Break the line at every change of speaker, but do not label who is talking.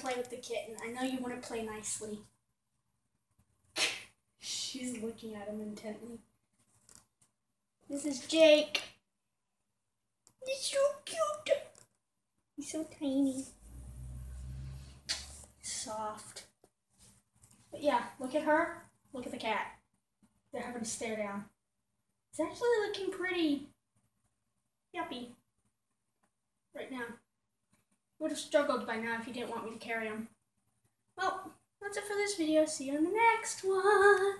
play with the kitten. I know you want to play nicely. She's looking at him intently. This is Jake. He's so cute. He's so tiny. Soft. But yeah, look at her. Look at the cat. They're having a stare down. It's actually looking pretty yuppie right now. Would have struggled by now if you didn't want me to carry him. Well, that's it for this video. See you in the next one.